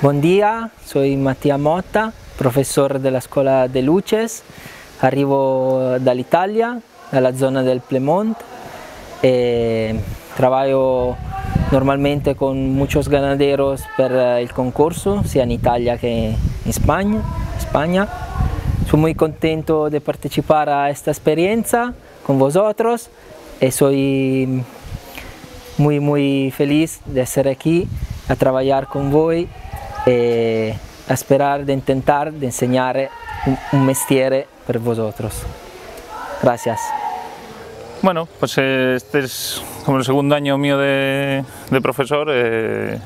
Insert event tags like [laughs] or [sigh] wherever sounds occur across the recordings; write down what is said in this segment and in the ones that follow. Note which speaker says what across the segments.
Speaker 1: Buen día, soy Matías Motta, profesor de la Escuela de Luces. Arrivo dall'Italia, dalla zona del Plemont. E trabajo normalmente con muchos ganaderos per el concurso, sia in Italia che in Spagna. España. Soy muy contento de participar a esta experiencia con vosotros y soy muy muy feliz de estar aquí a trabajar con voi e a esperar de intentar de enseñar un, un mestiere per vosotros. Gracias.
Speaker 2: Bueno, pues eh, este es como el segundo año mío de, de profesor. eh,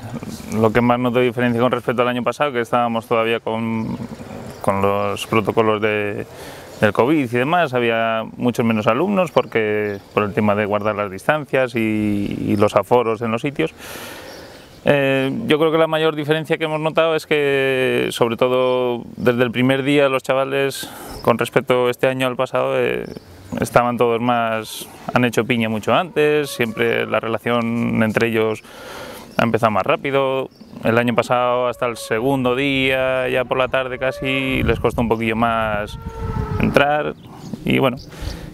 Speaker 2: lo que más noto diferencia con respecto al año pasado, que estábamos todavía con, con los protocolos de, del COVID y demás, había muchos menos alumnos porque por el tema de guardar las distancias y, y los aforos en los sitios. Eh, yo creo que la mayor diferencia que hemos notado es que, sobre todo desde el primer día, los chavales, con respecto este año al pasado, eh, estaban todos más, han hecho piña mucho antes, siempre la relación entre ellos ha empezado más rápido. El año pasado, hasta el segundo día, ya por la tarde casi, les costó un poquillo más entrar. Y bueno,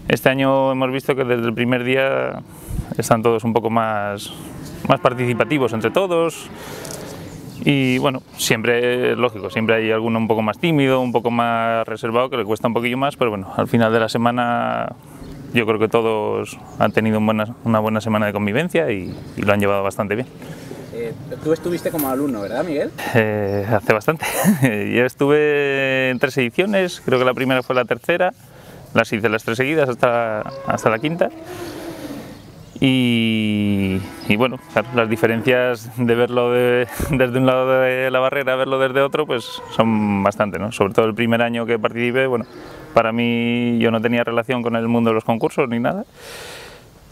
Speaker 2: este año hemos visto que desde el primer día están todos un poco más, más participativos entre todos. Y bueno, siempre es lógico, siempre hay alguno un poco más tímido, un poco más reservado, que le cuesta un poquillo más, pero bueno, al final de la semana yo creo que todos han tenido una buena semana de convivencia y, y lo han llevado bastante bien.
Speaker 3: Eh, tú estuviste como alumno, ¿verdad, Miguel?
Speaker 2: Eh, hace bastante. [laughs] Yo estuve en tres ediciones, creo que la primera fue la tercera, las hice las tres seguidas hasta, hasta la quinta. Y, y bueno, claro, las diferencias de verlo de- desde un lado de la barrera a verlo desde otro, pues son bastante, ¿no? Sobre todo el primer año que participé, bueno, para mí yo no tenía relación con el mundo de los concursos ni nada.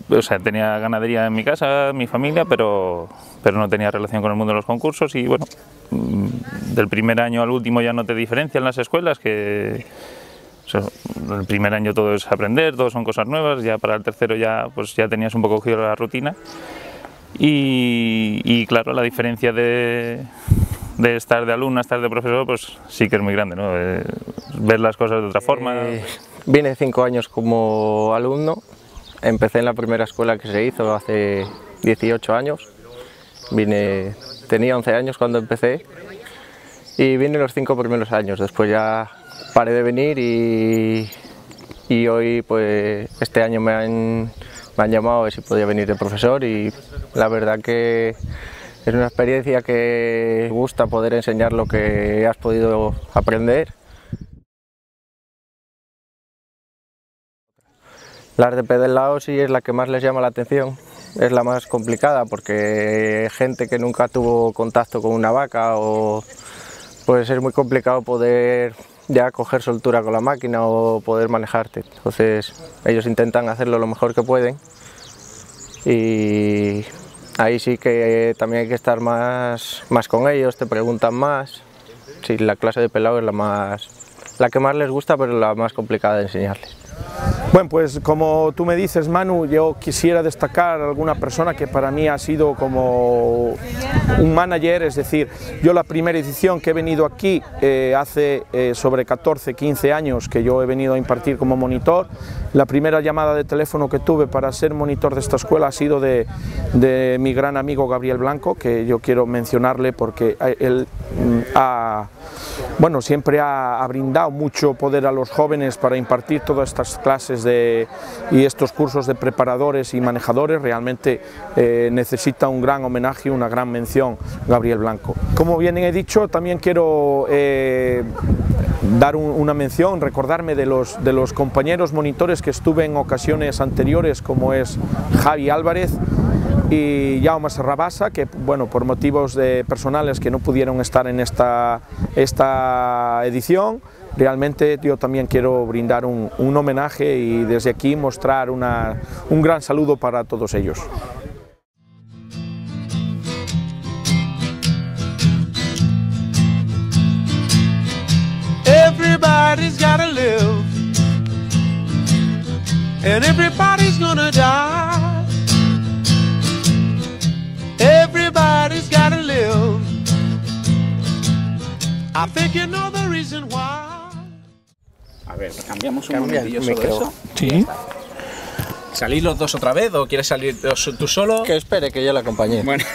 Speaker 2: O sea, tenía ganadería en mi casa, mi familia, pero, pero no tenía relación con el mundo de los concursos y bueno, mm, del primer año al último ya no te diferencian las escuelas, que o sea, el primer año todo es aprender, todo son cosas nuevas, ya para el tercero ya, pues ya tenías un poco cogido la rutina y, y claro, la diferencia de, de estar de alumno a estar de profesor, pues sí que es muy grande, ¿no? Eh, ver las cosas de otra forma.
Speaker 4: Eh, vine cinco años como alumno, empecé en la primera escuela que se hizo hace 18 años, vine, tenía 11 años cuando empecé y vine los cinco primeros años, después ya paré de venir y, y hoy pues este año me han, me han llamado a ver si podía venir de profesor y la verdad que es una experiencia que gusta poder enseñar lo que has podido aprender. La de pedalao sí es la que más les llama la atención, es la más complicada porque gente que nunca tuvo contacto con una vaca o pues es muy complicado poder ya coger soltura con la máquina o poder manejarte. Entonces ellos intentan hacerlo lo mejor que pueden y ahí sí que también hay que estar más, más con ellos, te preguntan más. Sí, la clase de pelado es la más la que más les gusta pero la más complicada de enseñarles.
Speaker 5: Bueno, pues como tú me dices, Manu, yo quisiera destacar alguna persona que para mí ha sido como un manager, es decir, yo la primera edición que he venido aquí eh, hace eh, sobre 14, 15 años que yo he venido a impartir como monitor, la primera llamada de teléfono que tuve para ser monitor de esta escuela ha sido de, de mi gran amigo Gabriel Blanco, que yo quiero mencionarle porque eh, él mm, ha, bueno, siempre ha, brindado mucho poder a los jóvenes para impartir todas estas clases de, y estos cursos de preparadores y manejadores, realmente eh, necesita un gran homenaje y una gran mención Gabriel Blanco. Como bien he dicho, también quiero eh, dar un- una mención, recordarme de los, de los compañeros monitores que estuve en ocasiones anteriores, como es Javi Álvarez, y Jaume Serrabasa, que bueno, por motivos personales que no pudieron estar en esta, esta edición, realmente yo también quiero brindar un, un homenaje y desde aquí mostrar una- un gran saludo para todos ellos.
Speaker 6: Everybody's gotta live, and everybody's gonna die. I think you know the reason why.
Speaker 3: A ver, cambiamos un
Speaker 4: Cambia
Speaker 3: momentillo solo eso.
Speaker 2: Sí.
Speaker 3: ¿Salís los dos otra vez o quieres salir tú solo?
Speaker 4: Que espere que yo la acompañé.
Speaker 3: Bueno. [laughs]